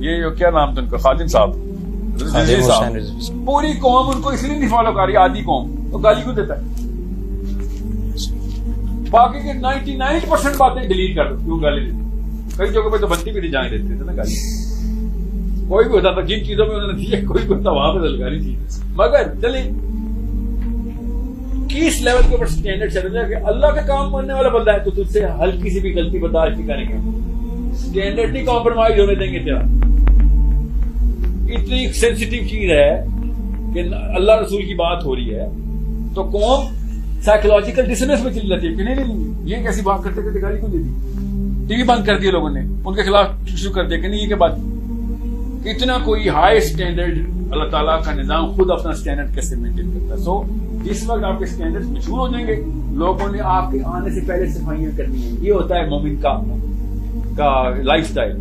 ये जो क्या नाम था उनका? खादिम साहब। पूरी कौम उनको इसलिए नहीं फॉलो कर रही आधी कौम। तो गाली क्यों देता है? बाकी के 99 परसेंट बातें डिलीट कर दो क्यों गाली देते कई जगहों पे तो बनती भी नहीं जाने देते थे ना गाली। कोई भी होता था जिन चीज़ों में उन्होंने दिया कोई भी होता वहाँ पर दलकारी थी। मगर चले किस लेवल के ऊपर स्टैंडर्ड चल रहा है कि अल्लाह का काम मानने वाला बंदा है तो तुझसे हल्की सी भी गलती बर्दाश्त नहीं करेंगे स्टैंडर्ड नहीं कॉम्प्रोमाइज होने देंगे तेरा। इतनी सेंसिटिव चीज़ है कि अल्लाह रसूल की बात हो रही है तो कौम साइकोलॉजिकल डिसनेस में चली जाती है कि नहीं नहीं ये कैसी बात करते करते गाली क्यों दे दी? टीवी बंद कर दिया लोगों ने, उनके खिलाफ शुरू कर दिया कि नहीं, ये क्या बात? इतना कोई हाई स्टैंडर्ड अल्लाह ताला का निज़ाम खुद अपना स्टैंडर्ड कैसे मेंटेन करता है? सो जिस वक्त आपके स्टैंडर्ड्स मशहूर हो जाएँगे, लोगों ने आपके आने से पहले सफाइयाँ करनी है। ये होता है मोमिन का का लाइफस्टाइल